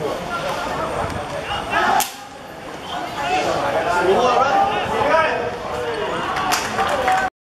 Cool.